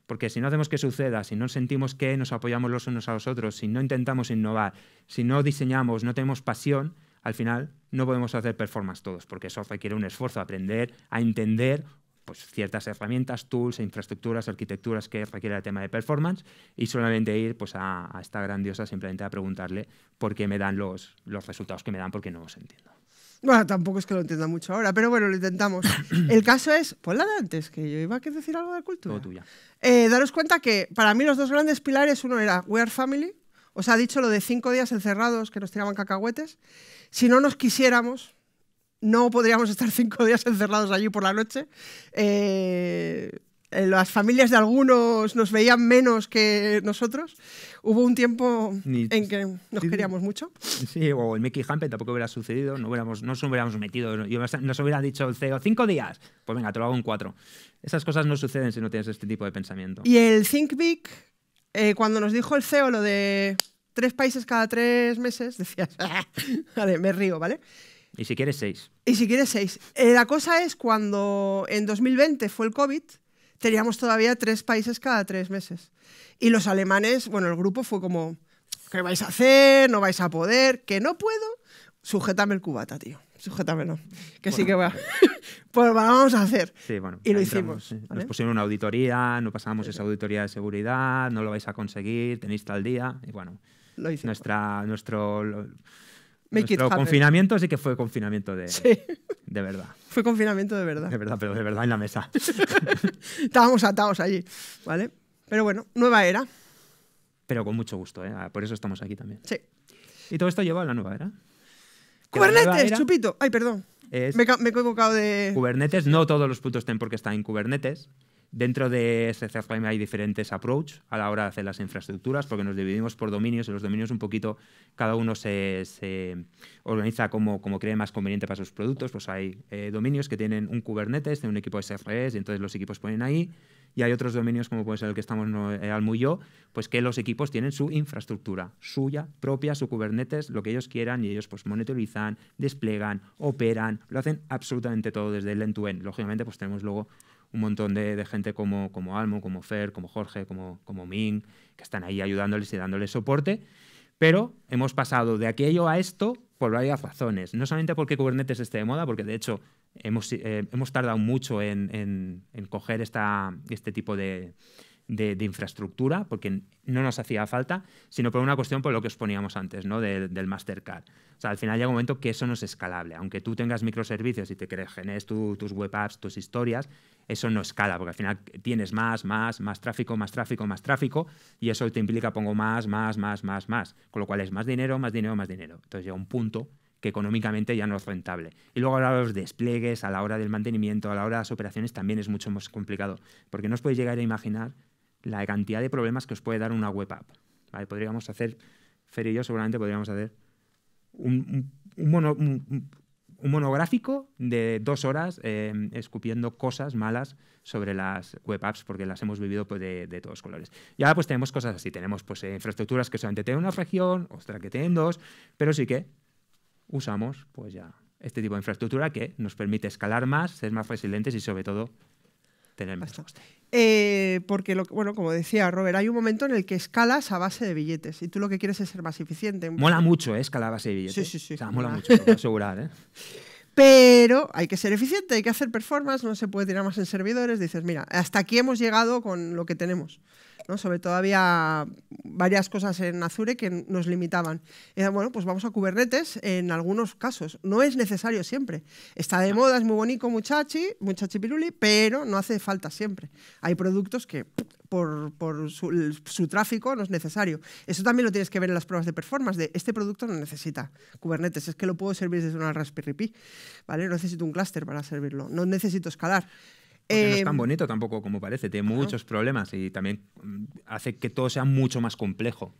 Speaker 2: Porque si no hacemos que suceda, si no sentimos que nos apoyamos los unos a los otros, si no intentamos innovar, si no diseñamos, no tenemos pasión, al final no podemos hacer performance todos, porque eso requiere un esfuerzo, aprender a entender pues, ciertas herramientas, tools, infraestructuras, arquitecturas que requiere el tema de performance y solamente ir pues, a, esta grandiosa simplemente a preguntarle por qué me dan los, los resultados que me dan porque no los entiendo.
Speaker 1: Bueno, tampoco es que lo entienda mucho ahora, pero bueno, lo intentamos. el caso es, pues la de antes, que yo iba a decir algo de cultura.
Speaker 2: tuya.
Speaker 1: Eh, daros cuenta que para mí los dos grandes pilares, uno era We Are Family, os ha dicho lo de cinco días encerrados que nos tiraban cacahuetes, si no nos quisiéramos, no podríamos estar cinco días encerrados allí por la noche. Eh, las familias de algunos nos veían menos que nosotros. Hubo un tiempo en que nos queríamos mucho.
Speaker 2: Sí, o el Mickey Hamper tampoco hubiera sucedido, no, hubiéramos, no nos hubiéramos metido, nos hubiera dicho el CEO, cinco días, pues venga, te lo hago en cuatro. Esas cosas no suceden si no tienes este tipo de pensamiento.
Speaker 1: Y el Think Big, eh, cuando nos dijo el CEO lo de tres países cada tres meses, decías, vale, me río, ¿vale?
Speaker 2: Y si quieres seis.
Speaker 1: Y si quieres seis. Eh, la cosa es cuando en 2020 fue el COVID, teníamos todavía tres países cada tres meses. Y los alemanes, bueno, el grupo fue como, ¿qué vais a hacer? ¿No vais a poder? ¿Que no puedo? Sujétame el cubata, tío. Sujétamelo. Que sí que va. pues vamos a hacer.
Speaker 2: Sí, bueno,
Speaker 1: y lo hicimos.
Speaker 2: Nos pusieron una auditoría, no pasamos esa auditoría de seguridad, no lo vais a conseguir, tenéis tal día. Y bueno,
Speaker 1: lo
Speaker 2: Nuestra, nuestro nuestro confinamiento sí que fue confinamiento de, de verdad.
Speaker 1: Fue confinamiento de verdad.
Speaker 2: De verdad, pero de verdad en la mesa.
Speaker 1: Estábamos atados allí, ¿vale? Pero bueno, nueva era.
Speaker 2: Pero con mucho gusto, ¿eh? Por eso estamos aquí también.
Speaker 1: Sí.
Speaker 2: Y todo esto lleva a la nueva era.
Speaker 1: Kubernetes, chupito. Ay, perdón. me, me, he equivocado de...
Speaker 2: Kubernetes, no todos los puntos estén porque están en Kubernetes. Dentro de SCFM hay diferentes approach a la hora de hacer las infraestructuras, porque nos dividimos por dominios y los dominios un poquito, cada uno se, organiza como, como, cree más conveniente para sus productos. Pues hay eh, dominios que tienen un Kubernetes, tienen un equipo de SRS, y entonces los equipos ponen ahí. Y hay otros dominios, como puede ser el que estamos eh, Almu y yo, pues que los equipos tienen su infraestructura suya, propia, su Kubernetes, lo que ellos quieran, y ellos pues monitorizan, desplegan, operan, lo hacen absolutamente todo desde el end-to-end. Lógicamente, pues tenemos luego un montón de, gente como, como Almo, como Fer, como Jorge, como, como Ming, que están ahí ayudándoles y dándoles soporte. Pero hemos pasado de aquello a esto por varias razones. No solamente porque Kubernetes esté de moda, porque de hecho hemos, eh, hemos tardado mucho en, en, coger esta, este tipo de, de, infraestructura, porque no nos hacía falta, sino por una cuestión por lo que os poníamos antes, ¿no? del Mastercard. O sea, al final llega un momento que eso no es escalable. Aunque tú tengas microservicios y te generes tus web apps, tus historias, eso no escala, porque al final tienes más, más, más tráfico, más tráfico, más tráfico, y eso te implica pongo más, más, más, más, más. Con lo cual es más dinero, más dinero, más dinero. Entonces llega un punto que económicamente ya no es rentable. Y luego a la hora de los despliegues, a la hora del mantenimiento, a la hora de las operaciones también es mucho más complicado, porque no os podéis llegar a imaginar la cantidad de problemas que os puede dar una web app. Podríamos hacer, Fer y yo seguramente podríamos hacer un, monográfico de dos horas em, escupiendo cosas malas sobre las web apps porque las hemos vivido pues, de, todos colores. Y ahora pues tenemos cosas así, tenemos pues infraestructuras que solamente tienen una región, ostras que tienen dos, pero sí que usamos pues ya este tipo de infraestructura que nos permite escalar más, ser más resilientes y sobre todo tener más coste.
Speaker 1: Eh, porque, lo, bueno, como decía Robert, hay un momento en el que escalas a base de billetes y tú lo que quieres es ser más eficiente.
Speaker 2: Mola mucho, ¿eh? Escalar a base de billetes.
Speaker 1: Sí, sí, sí.
Speaker 2: O sea, mola mucho, lo puedo asegurar, ¿eh?
Speaker 1: Pero hay que ser eficiente, hay que hacer performance, no se puede tirar más en servidores. Dices, mira, hasta aquí hemos llegado con lo que tenemos. Sobre todo había varias cosas en Azure que nos limitaban. bueno, pues vamos a Kubernetes en algunos casos. No es necesario siempre. Está de moda, es muy bonito, muchachi, muchachi piruli, pero no hace falta siempre. Hay productos que por, su, tráfico no es necesario. Eso también lo tienes que ver en las pruebas de performance, de este producto no necesita Kubernetes, es que lo puedo servir desde una Raspberry Pi, ¿vale? No necesito un clúster para servirlo, no necesito escalar.
Speaker 2: No es tan em, bonito tampoco como parece, tiene muchos problemas y también mm, hace que todo sea mucho más complejo.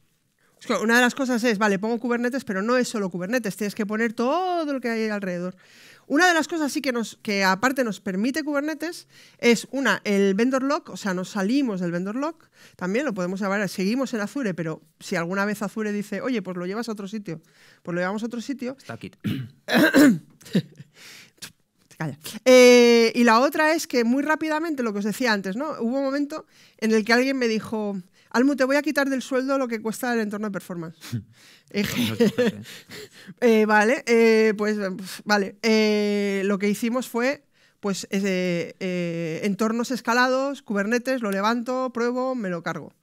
Speaker 1: Una de las cosas es, vale, pongo Kubernetes, pero no es solo Kubernetes, tienes que poner todo lo que hay alrededor. Una de las cosas sí que, nos, que aparte nos permite Kubernetes es, una, el vendor lock, o sea, nos salimos del vendor lock, también lo podemos llevar, seguimos en Azure, pero si alguna vez Azure dice, oye, pues lo llevas a otro sitio, pues lo llevamos a otro sitio.
Speaker 2: Está aquí.
Speaker 1: Eh, y la otra es que muy rápidamente, lo que os decía antes, ¿no? Hubo un momento en el que alguien me dijo, Almu, te voy a quitar del sueldo lo que cuesta el entorno de performance. Eh, vale, eh, pues vale. lo que hicimos fue pues entornos escalados, Kubernetes, lo levanto, pruebo, me lo cargo.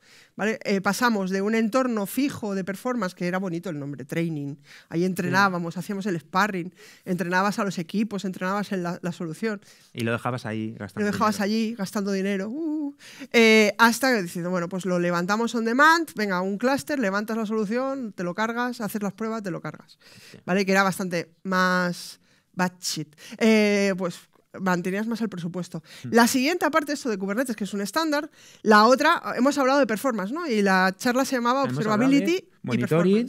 Speaker 1: Eh, pasamos de un entorno fijo de performance, que era bonito el nombre, training. Ahí entrenábamos, hacíamos el sparring, entrenabas a los equipos, entrenabas en la, solución.
Speaker 2: Y lo dejabas ahí
Speaker 1: gastando Lo dejabas allí gastando dinero. Uh, eh, hasta que diciendo, bueno, pues lo levantamos on demand, venga, un clúster, levantas la solución, te lo cargas, haces las pruebas, te lo cargas. ¿Vale? Que era bastante más batshit. Eh, pues mantenías más el presupuesto. Hmm. La siguiente aparte esto de Kubernetes, que es un estándar, la otra, hemos hablado de performance, ¿no? Y la charla se llamaba Observability
Speaker 2: Monitoring,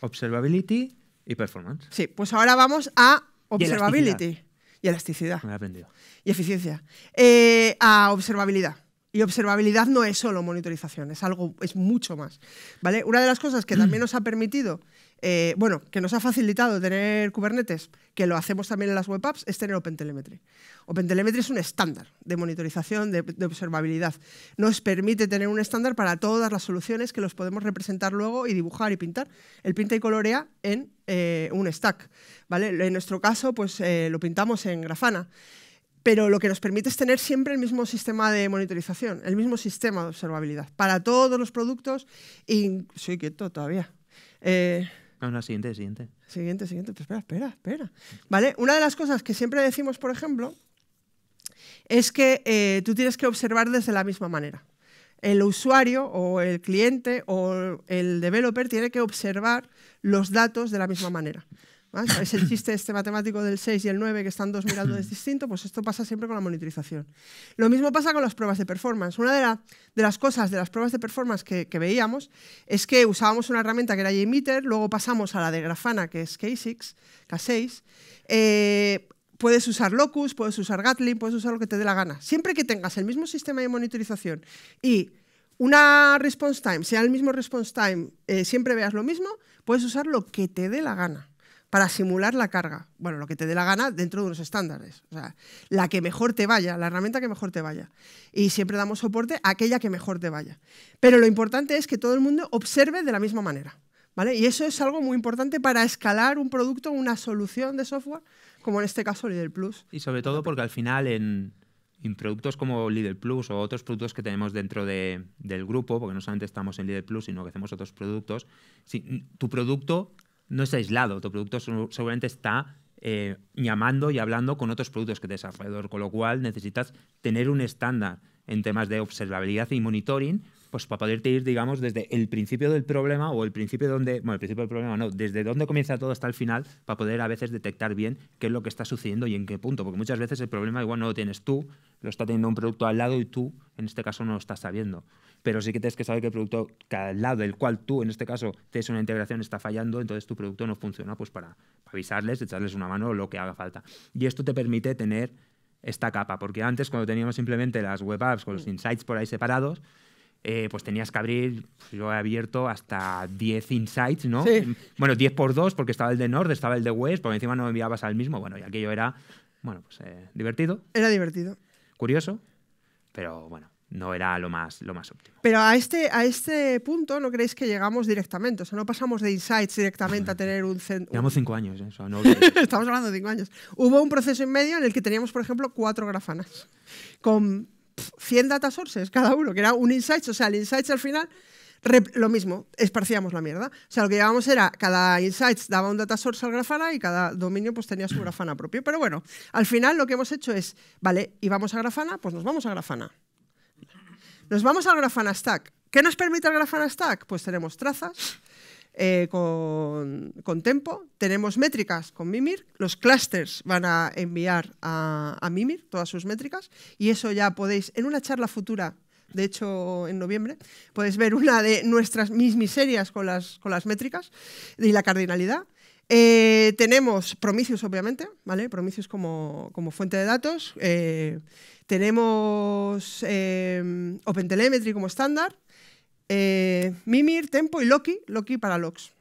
Speaker 2: Observability y Performance.
Speaker 1: Sí, pues ahora vamos a Observability y elasticidad.
Speaker 2: Me he aprendido.
Speaker 1: Y eficiencia. Eh, a observabilidad. Y observabilidad no es solo monitorización, es algo, es mucho más. ¿vale? Una de las cosas que también nos ha permitido eh, bueno, que nos ha facilitado tener Kubernetes, que lo hacemos también en las web apps, es tener OpenTelemetry. OpenTelemetry es un estándar de monitorización, de, observabilidad. Nos permite tener un estándar para todas las soluciones que los podemos representar luego y dibujar y pintar. El pinta y colorea en eh, un stack. ¿vale? En nuestro caso, pues eh, lo pintamos en Grafana pero lo que nos permite es tener siempre el mismo sistema de monitorización, el mismo sistema de observabilidad para todos los productos soy quieto todavía.
Speaker 2: No, no, siguiente, siguiente.
Speaker 1: Siguiente, siguiente. Pues espera, espera, espera. ¿Vale? Una de las cosas que siempre decimos, por ejemplo, es que eh, tú tienes que observar desde la misma manera. El usuario o el cliente o el developer tiene que observar los datos de la misma manera. Es el chiste este matemático del 6 y el 9 que están dos mirando es distinto, pues esto pasa siempre con la monitorización. Lo mismo pasa con las pruebas de performance. Una de, las cosas de las pruebas de performance que, veíamos es que usábamos una herramienta que era JMeter, luego pasamos a la de Grafana, que es K6, K6. Eh, puedes usar Locus, puedes usar Gatling, puedes usar lo que te dé la gana. Siempre que tengas el mismo sistema de monitorización y una response time, sea el mismo response time, eh, siempre veas lo mismo, puedes usar lo que te dé la gana para simular la carga. Bueno, lo que te dé la gana dentro de unos estándares. O sea, la que mejor te vaya, la herramienta que mejor te vaya. Y siempre damos soporte a aquella que mejor te vaya. Pero lo importante es que todo el mundo observe de la misma manera. ¿vale? Y eso es algo muy importante para escalar un producto, una solución de software, como en este caso Lidl Plus.
Speaker 2: Y sobre todo porque al final en, productos como Lidl Plus o otros productos que tenemos dentro de, del grupo, porque no solamente estamos en Lidl Plus, sino que hacemos otros productos, si, tu producto no es aislado, tu producto seguramente está eh, llamando y hablando con otros productos que te desarrollador, con lo cual necesitas tener un estándar en temas de observabilidad y monitoring pues para poderte ir, digamos, desde el principio del problema o el principio donde, bueno, el principio del problema no, desde dónde comienza todo hasta el final, para poder a veces detectar bien qué es lo que está sucediendo y en qué punto, porque muchas veces el problema igual no lo tienes tú, lo está teniendo un producto al lado y tú, en este caso, no lo estás sabiendo. Pero sí que tienes que saber que el producto que al lado del cual tú, en este caso, tienes una integración, está fallando, entonces tu producto no funciona, pues para, para avisarles, echarles una mano o lo que haga falta. Y esto te permite tener esta capa, porque antes cuando teníamos simplemente las web apps con los mm. insights por ahí separados, eh, pues tenías que abrir, pues yo he abierto hasta 10 insights, ¿no? Bueno, 10 por 2 porque estaba el de North, estaba el de West, porque encima no enviabas al mismo. Bueno, y aquello era, bueno, pues eh, divertido.
Speaker 1: Era divertido.
Speaker 2: Curioso, pero bueno, no era lo más, lo más óptimo.
Speaker 1: Pero a este, a este punto no creéis que llegamos directamente, o sea, no pasamos de insights directamente a tener un centro.
Speaker 2: Llevamos cinco años, ¿eh?
Speaker 1: Estamos hablando de cinco años. Hubo un proceso en medio en el que teníamos, por ejemplo, cuatro grafanas con 100 data sources cada uno, que era un insight, o sea, el insights al final, lo mismo, esparcíamos la mierda. O sea, lo que llevábamos era, cada insights daba un data source al Grafana y cada dominio pues tenía su Grafana propio. Pero bueno, al final lo que hemos hecho es, vale, y vamos a Grafana, pues nos vamos a Grafana. Nos vamos al Grafana Stack. ¿Qué nos permite el Grafana Stack? Pues tenemos trazas, eh, con, Tempo. Tenemos métricas con Mimir. Los clusters van a enviar a, Mimir todas sus métricas y eso ya podéis, en una charla futura, de hecho en noviembre, podéis ver una de nuestras mis miserias con las, con las métricas y la cardinalidad. Eh, tenemos Prometheus, obviamente, ¿vale? Prometheus como, como fuente de datos. Eh, tenemos OpenTelemetry como estándar. Eh, Mimir, Tempo y Loki, Loki para logs.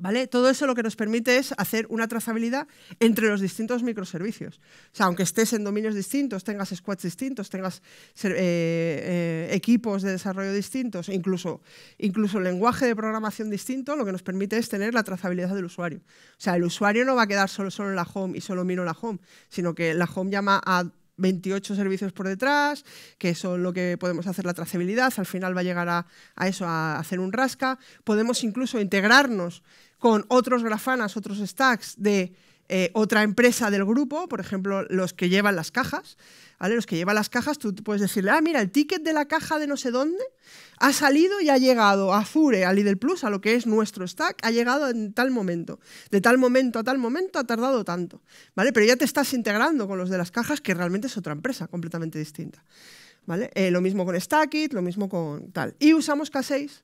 Speaker 1: ¿Vale? Todo eso lo que nos permite es hacer una trazabilidad entre los distintos microservicios. O sea, aunque estés en dominios distintos, tengas squads distintos, tengas eh, eh, equipos de desarrollo distintos, incluso, incluso lenguaje de programación distinto, lo que nos permite es tener la trazabilidad del usuario. O sea, el usuario no va a quedar solo, solo en la home y solo miro la home, sino que la home llama a 28 servicios por detrás, que son lo que podemos hacer la trazabilidad, al final va a llegar a, eso, a hacer un rasca. Podemos incluso integrarnos con otros grafanas, otros stacks de eh, otra empresa del grupo, por ejemplo, los que llevan las cajas. Los que llevan las cajas, tú puedes decirle, ah, mira, el ticket de la caja de no sé dónde ha salido y ha llegado a Azure, a Lidl Plus, a lo que es nuestro stack, ha llegado en tal momento. De tal momento a tal momento ha tardado tanto, ¿vale? Pero ya te estás integrando con los de las cajas, que realmente es otra empresa completamente distinta, ¿vale? Eh, lo mismo con Stackit, lo mismo con tal. Y usamos K6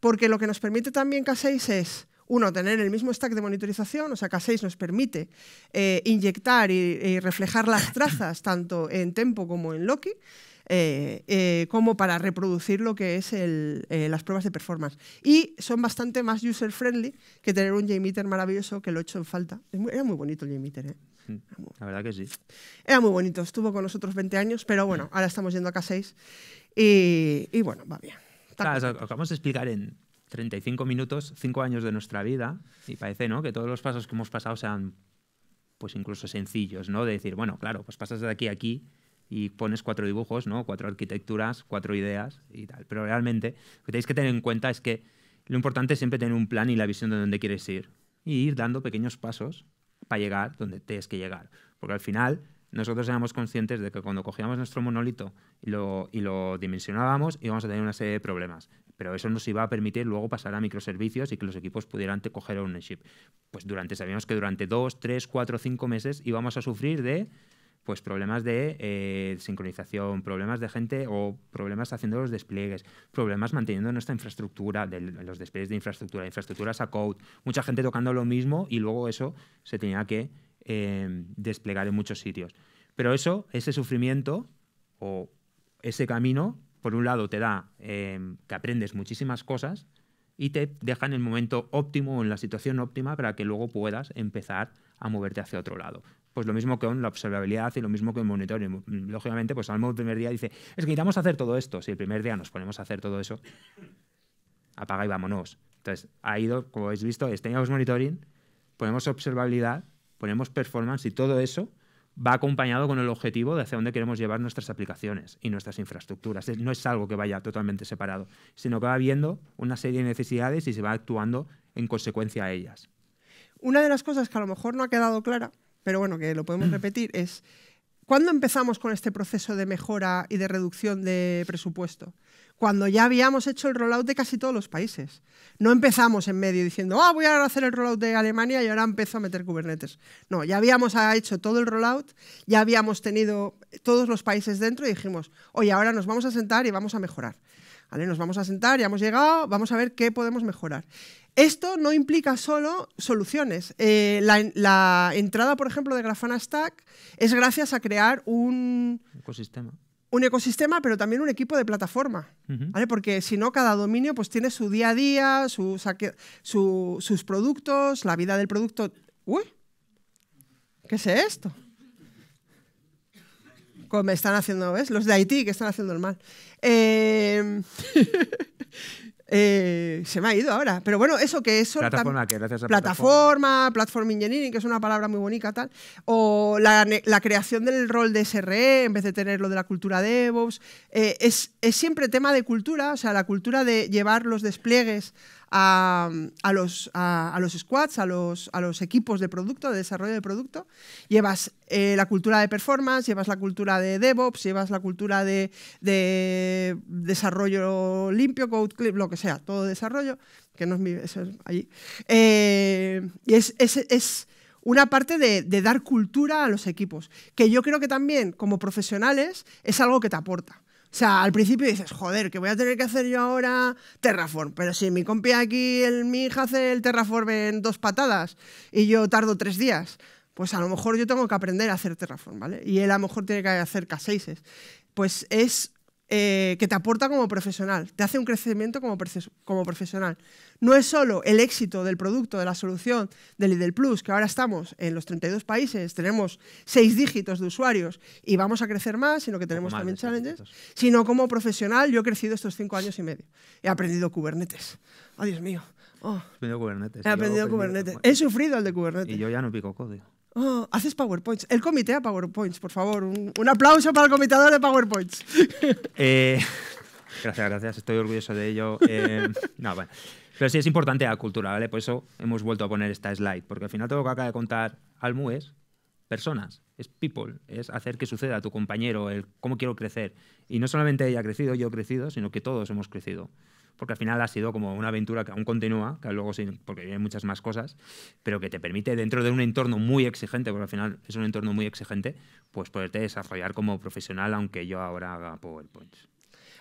Speaker 1: porque lo que nos permite también K6 es uno, tener el mismo stack de monitorización, o sea, K6 nos permite eh, inyectar y, reflejar las trazas tanto en Tempo como en Loki, eh, eh, como para reproducir lo que es las pruebas de performance. Y son bastante más user-friendly que tener un JMeter maravilloso que lo he hecho en falta. Era muy bonito el JMeter,
Speaker 2: mm, La verdad que sí.
Speaker 1: Era muy bonito, estuvo con nosotros 20 años, pero bueno, ahora estamos yendo a K6 y, bueno, va bien.
Speaker 2: acabamos de explicar en 35 minutos, 5 años de nuestra vida, y parece ¿no? que todos los pasos que hemos pasado sean pues incluso sencillos, ¿no? De decir, bueno, claro, pues pasas de aquí a aquí y pones cuatro dibujos, ¿no? Cuatro arquitecturas, cuatro ideas y tal. Pero realmente lo que tenéis que tener en cuenta es que lo importante es siempre tener un plan y la visión de dónde quieres ir. Y ir dando pequeños pasos para llegar donde tienes que llegar. Porque al final nosotros éramos conscientes de que cuando cogíamos nuestro monolito y lo, y lo dimensionábamos íbamos a tener una serie de problemas pero eso nos iba a permitir luego pasar a microservicios y que los equipos pudieran coger ownership. Pues durante, sabíamos que durante dos, tres, cuatro, cinco meses íbamos a sufrir de pues problemas de eh, sincronización, problemas de gente o problemas haciendo los despliegues, problemas manteniendo nuestra infraestructura, de, los despliegues de infraestructura, infraestructuras a code, mucha gente tocando lo mismo y luego eso se tenía que eh, desplegar en muchos sitios. Pero eso, ese sufrimiento o ese camino por un lado te da em, que aprendes muchísimas cosas y te deja en el momento óptimo o en la situación óptima para que luego puedas empezar a moverte hacia otro lado. Pues lo mismo con la observabilidad y lo mismo con el monitoring. Lógicamente, pues al el primer día dice, es que necesitamos hacer todo esto. Si el primer día nos ponemos a hacer todo eso, apaga y vámonos. Entonces, ha ido, como habéis visto, teníamos monitoring, ponemos observabilidad, ponemos performance y todo eso va acompañado con el objetivo de hacia dónde queremos llevar nuestras aplicaciones y nuestras infraestructuras. No es algo que vaya totalmente separado, sino que va viendo una serie de necesidades y se va actuando en consecuencia a ellas.
Speaker 1: Una de las cosas que a lo mejor no ha quedado clara, pero bueno, que lo podemos repetir, es ¿cuándo empezamos con este proceso de mejora y de reducción de presupuesto? Cuando ya habíamos hecho el rollout de casi todos los países. No empezamos en medio diciendo, ah, voy a hacer el rollout de Alemania y ahora empiezo a meter Kubernetes. No, ya habíamos hecho todo el rollout, ya habíamos tenido todos los países dentro y dijimos, oye, ahora nos vamos a sentar y vamos a mejorar. ¿Vale? Nos vamos a sentar, ya hemos llegado, vamos a ver qué podemos mejorar. Esto no implica solo soluciones. Eh, la, entrada, por ejemplo, de Grafana Stack es gracias a crear un
Speaker 2: ecosistema.
Speaker 1: Un ecosistema, pero también un equipo de plataforma. Porque si no, cada dominio pues, tiene su día a día, sus, sus productos, la vida del producto. ¡Uy! ¿Qué es esto? Como me están haciendo, ¿ves? Los de Haití que están haciendo el mal. Eh... Eh, se me ha ido ahora. Pero bueno, eso que eso.
Speaker 2: Plataforma, que gracias a
Speaker 1: plataforma, platform engineering, que es una palabra muy bonita, tal. O la, creación del rol de SRE en vez de tener lo de la cultura de DevOps. Eh, es, es siempre tema de cultura, o sea, la cultura de llevar los despliegues a, los, a, los squads, a los, a los equipos de producto, de desarrollo de producto. Llevas eh, la cultura de performance, llevas la cultura de DevOps, llevas la cultura de, desarrollo limpio, code clip, lo que sea, todo desarrollo, que no es mi, eso es allí. Eh, y es, es, una parte de, de, dar cultura a los equipos, que yo creo que también como profesionales es algo que te aporta. O sea, al principio dices, joder, que voy a tener que hacer yo ahora Terraform. Pero si mi compi aquí, el, mi hija hace el Terraform en dos patadas y yo tardo tres días, pues a lo mejor yo tengo que aprender a hacer Terraform, ¿vale? Y él a lo mejor tiene que hacer K6. Pues es eh, que te aporta como profesional, te hace un crecimiento como, como, profesional. No es solo el éxito del producto, de la solución del Lidl Plus, que ahora estamos en los 32 países, tenemos seis dígitos de usuarios y vamos a crecer más, sino que tenemos también challenges, sino como profesional yo he crecido estos cinco años y medio. He aprendido Kubernetes. ¡Oh, Dios mío! Oh.
Speaker 2: He aprendido Kubernetes.
Speaker 1: He aprendido Kubernetes. He sufrido el de Kubernetes.
Speaker 2: Y yo ya no pico código.
Speaker 1: Oh, haces PowerPoints. El comité a PowerPoints, por favor. Un, aplauso para el comitador de PowerPoints.
Speaker 2: Eh, gracias, gracias. Estoy orgulloso de ello. Eh, no, bueno. Pero sí es importante la cultura, ¿vale? Por eso hemos vuelto a poner esta slide. Porque al final todo lo que acaba de contar Almu es personas, es people, es hacer que suceda a tu compañero, el cómo quiero crecer. Y no solamente ella ha crecido, yo he crecido, sino que todos hemos crecido porque al final ha sido como una aventura que aún continúa, que luego sí, porque hay muchas más cosas, pero que te permite dentro de un entorno muy exigente, porque al final es un entorno muy exigente, pues poderte desarrollar como profesional, aunque yo ahora haga PowerPoints.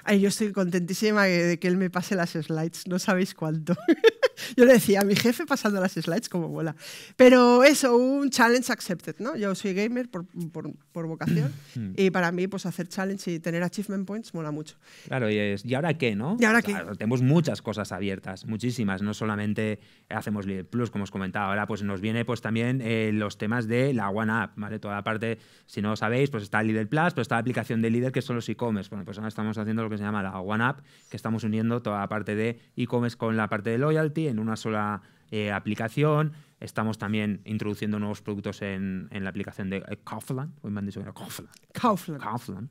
Speaker 1: Ay, yo estoy contentísima de que él me pase las slides, no sabéis cuánto. yo le decía a mi jefe pasando las slides como bola. Pero eso, un challenge accepted, ¿no? Yo soy gamer por, por, por vocación hmm. y para mí pues hacer challenge y tener achievement points mola mucho.
Speaker 2: Claro, y es, ¿y ahora qué, no?
Speaker 1: ¿Y ahora qué?
Speaker 2: tenemos muchas cosas abiertas, muchísimas, no solamente hacemos Leader Plus, como os comentaba, ahora pues nos viene pues también eh, los temas de la One App, ¿vale? Toda la parte, si no lo sabéis, pues está Leader Plus, pero está la aplicación de Leader que son los e-commerce. Bueno, pues ahora estamos haciendo lo que se llama la One App, que estamos uniendo toda la parte de e-commerce con la parte de loyalty en una sola eh, aplicación. Estamos también introduciendo nuevos productos en, en la aplicación de eh, Kaufland. Hoy me han dicho que era Kaufland.
Speaker 1: Kaufland.
Speaker 2: Kaufland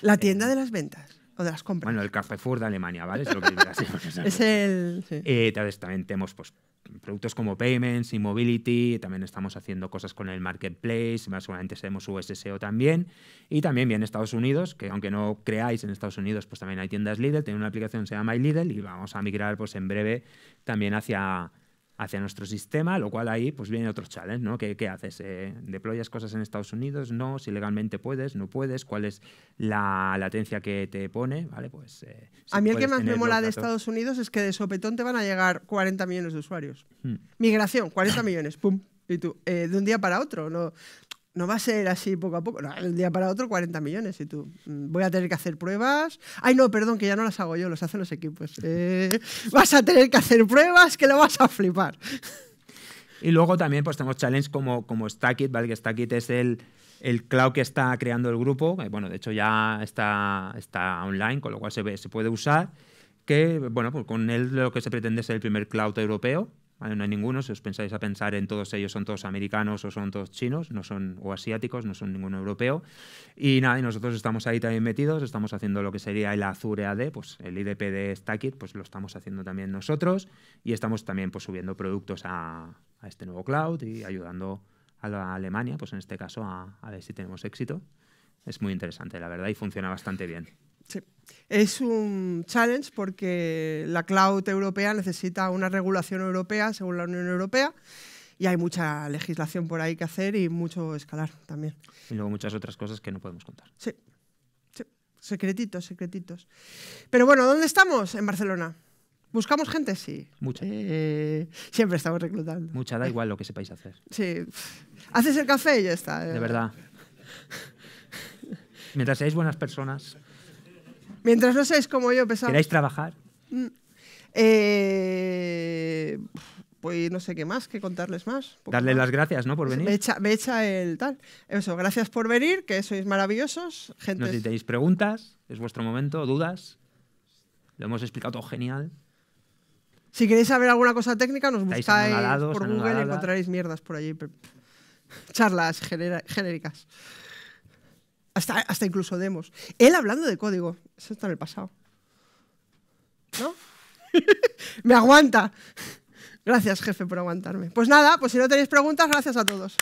Speaker 1: La tienda de las ventas. O de las compras.
Speaker 2: Bueno, el Carrefour de Alemania, ¿vale? Es, lo
Speaker 1: que es el... Sí.
Speaker 2: Eh, también tenemos pues, productos como Payments y Mobility, también estamos haciendo cosas con el Marketplace, más seguramente seremos USSO también. Y también viene Estados Unidos, que aunque no creáis en Estados Unidos, pues también hay tiendas Lidl, tiene una aplicación que se llama Lidl y vamos a migrar pues en breve también hacia hacia nuestro sistema, lo cual ahí pues viene otro challenge, ¿no? ¿Qué, qué haces? Eh, ¿Deployas cosas en Estados Unidos? No, si legalmente puedes, no puedes, cuál es la latencia que te pone, ¿vale? Pues,
Speaker 1: eh, a mí el que más me mola de Estados Unidos es que de sopetón te van a llegar 40 millones de usuarios. Hmm. Migración, 40 millones, pum. Y tú, eh, de un día para otro, no, no va a ser así poco a poco. No, un día para otro 40 millones y tú. Mm, voy a tener que hacer pruebas. Ay, no, perdón, que ya no las hago yo, los hacen los equipos. Eh, vas a tener que hacer pruebas que lo vas a flipar.
Speaker 2: Y luego también pues tenemos challenge como, como Stackit, ¿vale? Que Stackit es el, el cloud que está creando el grupo. Bueno, de hecho ya está, está online, con lo cual se, se puede usar. Que, bueno, pues con él lo que se pretende es el primer cloud europeo no hay ninguno. Si os pensáis a pensar en todos ellos, son todos americanos o son todos chinos, no son o asiáticos, no son ninguno europeo. Y nada, y nosotros estamos ahí también metidos, estamos haciendo lo que sería el Azure AD, pues el IDP de Stackit, pues lo estamos haciendo también nosotros y estamos también pues subiendo productos a, a este nuevo cloud y ayudando a la Alemania, pues en este caso, a ver si tenemos éxito. Es muy interesante, la verdad, y funciona bastante bien.
Speaker 1: Sí. Es un challenge porque la cloud europea necesita una regulación europea según la Unión Europea y hay mucha legislación por ahí que hacer y mucho escalar también.
Speaker 2: Y luego muchas otras cosas que no podemos contar.
Speaker 1: Sí, sí. secretitos, secretitos. Pero bueno, ¿dónde estamos? En Barcelona. ¿Buscamos gente? Sí.
Speaker 2: Mucha.
Speaker 1: Eh, siempre estamos reclutando.
Speaker 2: Mucha, da igual lo que sepáis hacer.
Speaker 1: Sí. Haces el café y ya está.
Speaker 2: De verdad. Mientras seáis buenas personas,
Speaker 1: Mientras no seáis como yo, pesado.
Speaker 2: queráis trabajar,
Speaker 1: Eh, pues no sé qué más, qué contarles más.
Speaker 2: Darle
Speaker 1: más.
Speaker 2: las gracias ¿no? por venir.
Speaker 1: Me echa, me echa el tal. Eso, gracias por venir, que sois maravillosos. Gente.
Speaker 2: No sé si tenéis preguntas, es vuestro momento, dudas. Lo hemos explicado todo genial.
Speaker 1: Si queréis saber alguna cosa técnica, nos buscáis por Google y encontraréis mierdas por allí. Charlas genera- genéricas. Hasta, hasta incluso demos. Él hablando de código. Eso está en el pasado. ¿No? Me aguanta. Gracias, jefe, por aguantarme. Pues nada, pues si no tenéis preguntas, gracias a todos.